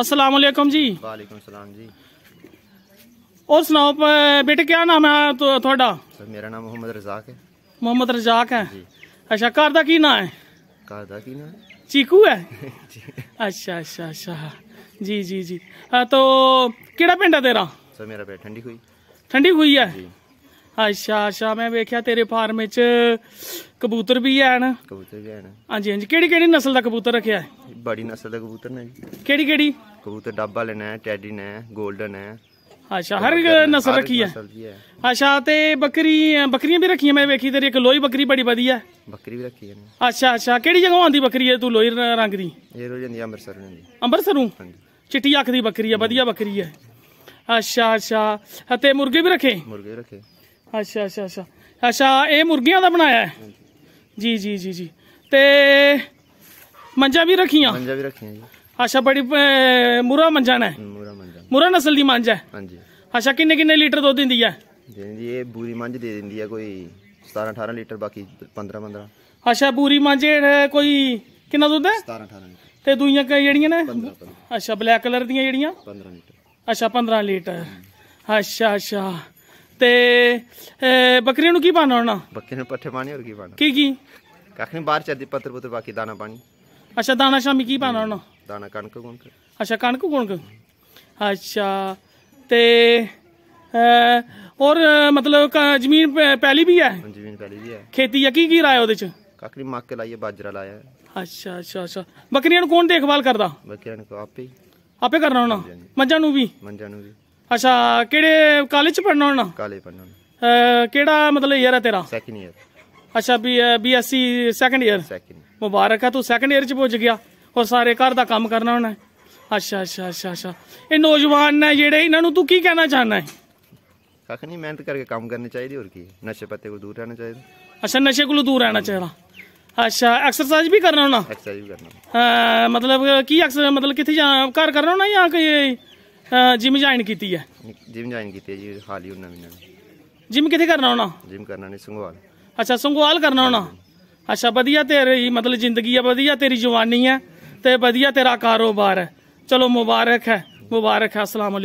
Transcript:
अस्सलाम वालेकुम जी। वालेकुम सलाम जी। और सुनाओ बेटे क्या नाम है तो थोड़ा? तो, मेरा नाम मोहम्मद रजाक है। मोहम्मद रजाक है। अच्छा घर का की ना है? घर का की ना चीकू है? अच्छा अच्छा अच्छा। जी जी जी। आ, तो केड़ा पिंड है तेरा? सर मेरा पिंड ठंडी हुई ठंडी हुई है? जी। ਅੱਛਾ ਅੱਛਾ ਮੈਂ ਵੇਖਿਆ ਤੇਰੇ ਫਾਰਮ ਵਿੱਚ ਕਬੂਤਰ ਵੀ ਹਨ ਕਬੂਤਰ ਵੀ ਹਨ ਹਾਂਜੀ ਹਾਂਜੀ ਕਿਹੜੀ ਕਿਹੜੀ ਨਸਲ ਦਾ ਕਬੂਤਰ ਰੱਖਿਆ ਬੜੀ ਨਸਲ ਦਾ ਕਬੂਤਰ ਨੇ ਕਿਹੜੀ ਕਿਹੜੀ? ਕਬੂਤਰ ਡੱਬਾ ਲੈਣਾ ਹੈ ਟੈਡੀ ਨੇ ਗੋਲਡਨ ਹੈ। ਅੱਛਾ ਹਰ ਨਸਲ ਰੱਖੀ ਹੈ? ਅੱਛਾ ਤੇ ਬੱਕਰੀ ਬੱਕਰੀਆਂ ਵੀ ਰੱਖੀਆਂ ਮੈਂ ਵੇਖੀ ਤੇਰੀ ਇੱਕ ਲੋਹੀ ਬੱਕਰੀ ਬੜੀ ਵਧੀਆ ਬੱਕਰੀ ਵੀ ਰੱਖੀ ਹੈ ਅੱਛਾ ਅੱਛਾ ਕਿਹੜੀ ਜਗ੍ਹਾ ਆਉਂਦੀ ਬੱਕਰੀ ਹੈ ਤੂੰ ਲੋਹੀ ਰੰਗ ਦੀ? ਇਹ ਰੋ ਜਾਂਦੀ ਅੰਮ੍ਰਿਤਸਰੋਂ ਦੀ ਅੰਮ੍ਰਿਤਸਰੋਂ? ਚਿੱਟੀ ਅੱਖ ਦੀ ਬੱਕਰੀ ਹੈ ਵਧੀਆ ਬੱਕਰੀ ਹੈ। ਅੱਛਾ ਅੱਛਾ ਤੇ ਮੁਰਗੇ ਵੀ ਰੱਖੇ? ਮੁਰਗੇ ਰੱਖੇ। ਅੱਛਾ ਅੱਛਾ ਅੱਛਾ। ਅੱਛਾ ਇਹ ਮੁਰਗੀਆਂ ਦਾ ਬਣਾਇਆ ਹੈ? ਜੀ ਜੀ ਜੀ ਜੀ। ਤੇ ਮੰਜਾ ਵੀ ਰੱਖੀਆਂ? ਮੰਜਾ ਵੀ ਰੱਖੀਆਂ ਜੀ। ਅੱਛਾ ਬੜੀ ਮੁਰਾ ਮੰਜਾ ਨੇ? ਮੁਰਾ ਮੰਜਾ ਮੁਰਾ ਨਸਲ ਦੀ ਮੰਜਾ ਹੈ? ਹਾਂਜੀ। ਅੱਛਾ ਕਿੰਨੇ ਕਿੰਨੇ ਲੀਟਰ ਦੁੱਧ ਦਿੰਦੀ ਹੈ? ਦਿੰਦੀ ਇਹ ਬੂਰੀ ਮੰਜ ਦੇ ਦਿੰਦੀ ਹੈ ਕੋਈ 17 18 ਲੀਟਰ ਬਾਕੀ 15 15 ਅੱਛਾ ਬੂਰੀ ਮੰਜ ਕੋਈ ਕਿੰਨਾ ਦੁੱਧ ਹੈ? 17 18 ਤੇ ਦੂਈਆਂ ਜਿਹੜੀਆਂ ਨੇ? ਅੱਛਾ ਬਲੈਕ ਕਲਰ ਦੀਆਂ ਜਿਹੜੀਆਂ? 15 ਲੀਟਰ। ਅੱਛਾ 15 ਲੀਟਰ। ਅੱਛਾ ਅੱਛਾ। ਤੇ ਬੱਕਰੀਆਂ ਨੂੰ ਕੀ ਪਾਣਾ ਹੋਣਾ ਬੱਕਰੀਆਂ ਨੂੰ ਪੱਠੇ ਪਾਣੀ ਹੋਰ ਕੀ ਪਾਣਾ ਕੀ ਕੀ? ਕੱਖ ਨਹੀਂ ਬਾਹਰ ਚੱਦੀ ਪੱਤਰ ਪੁੱਤਰ ਬਾਕੀ ਦਾਣਾ ਪਾਣੀ। ਅੱਛਾ ਦਾਣਾ ਸ਼ਾਮੀ ਕੀ ਪਾਣਾ ਹੋਣਾ ਦਾਣਾ ਕਣਕ ਗੁਣਕ ਅੱਛਾ ਕਣਕ ਗੁਣਕ ਅੱਛਾ ਤੇ ਔਰ ਮਤਲਬ ਜ਼ਮੀਨ ਪਹਿਲੀ ਵੀ ਹੈ? ਜ਼ਮੀਨ ਪਹਿਲੀ ਵੀ ਹੈ। ਖੇਤੀ ਆ ਕੀ ਕੀ ਰਾਇਆ ਉਹਦੇ ਚ? ਕਾਕਰੀ ਮੱਕ ਲਾਈਏ ਬਾਜਰਾ ਲਾਇਆ। ਅੱਛਾ ਅੱਛਾ ਅੱਛਾ। ਬੱਕਰੀਆਂ ਨੂੰ ਕੌਣ ਦੇਖਭਾਲ ਕਰਦਾ? ਬੱਕਰੀਆਂ ਨੂੰ ਆਪੇ ਆਪੇ ਕਰਨਾ ਹੋਣਾ ਮੱਝਾਂ ਨੂੰ ਵੀ? ਮੱਝਾਂ ਨੂੰ ਵੀ। ਅੱਛਾ ਕਿਹੜੇ ਕਾਲਜ ਚ ਪੜਨਾ ਹੁਣ? ਕਾਲਜ ਪੜਨਾ ਕਿਹੜਾ ਮਤਲਬ ਈਅਰ ਹੈ ਤੇਰਾ? ਸੈਕਿੰਡ ਈਅਰ ਅੱਛਾ ਬੀ ਬੀਐਸਸੀ ਸੈਕੰਡ ਈਅਰ ਮੁਬਾਰਕ ਹੈ ਤੂੰ ਸੈਕੰਡ ਈਅਰ ਚ ਪਹੁੰਚ ਗਿਆ। ਔਰ ਸਾਰੇ ਘਰ ਦਾ ਕੰਮ ਕਰਨਾ ਹੁਣ। ਅੱਛਾ ਅੱਛਾ ਅੱਛਾ ਅੱਛਾ। ਇਹ ਨੌਜਵਾਨ ਨੇ ਜਿਹੜੇ ਇਹਨਾਂ ਨੂੰ ਤੂੰ ਕੀ ਕਹਿਣਾ ਚਾਹਨਾ ਹੈ? ਕੱਖ ਨਹੀਂ ਮਿਹਨਤ ਕਰਕੇ ਕੰਮ ਕਰਨੀ ਚਾਹੀਦੀ ਹੋਰ ਕੀ। ਨਸ਼ੇ ਪੱਤੇ ਕੋਲ ਦੂਰ ਰਹਿਣਾ ਚਾਹੀਦਾ। ਅੱਛਾ ਨਸ਼ੇ ਕੋਲੋਂ ਦੂਰ ਰਹਿਣਾ ਚਾਹੀਦਾ। ਅੱਛਾ ਐਕਸਰਸਾਈਜ਼ ਵੀ ਕਰਨਾ ਹੋਣਾ? ਐਕਸਰਸਾਈਜ਼ ਵੀ ਕਰਨਾ। ਹਾਂ ਮਤਲਬ ਕੀ ਐਕਸਰਸਾਈਜ਼ ਮਤਲਬ ਕਿੱਥੇ ਜਾ ਘਰ ਕਰਨਾ ਹੋਣਾ ਜਾਂ ਕੋਈ ਜਿਮ ਜੁਆਇਨ ਕੀਤੀ ਹੈ। ਜਿਮ ਜੁਆਇਨ ਕੀਤੀ ਹੈ ਜੀ ਹਾਲ ਹੀ ਉਹਨਾਂ ਮਹੀਨਾ ਜਿਮ ਕਿੱਥੇ ਕਰਨਾ ਹੋਣਾ? ਜਿਮ ਕਰਨਾ ਨਹੀਂ ਸੰਗਵਾਲ। ਅੱਛਾ ਸੰਗਵਾਲ ਕਰਨਾ ਹੋਣਾ? ਅੱਛਾ ਵਧੀਆ ਤੇਰੀ ਮਤਲਬ ਜ਼ਿੰਦਗੀ ਆ ਵਧੀਆ ਤੇਰੀ ਜਵਾਨੀ ਹੈ ਤੇ ਵਧੀਆ ਤੇਰਾ ਕਾਰੋਬਾਰ ਹੈ। ਚਲੋ ਮੁਬਾਰਕ ਹੈ ਮੁਬਾਰਕ ਹੈ ਅਸਲਾਮ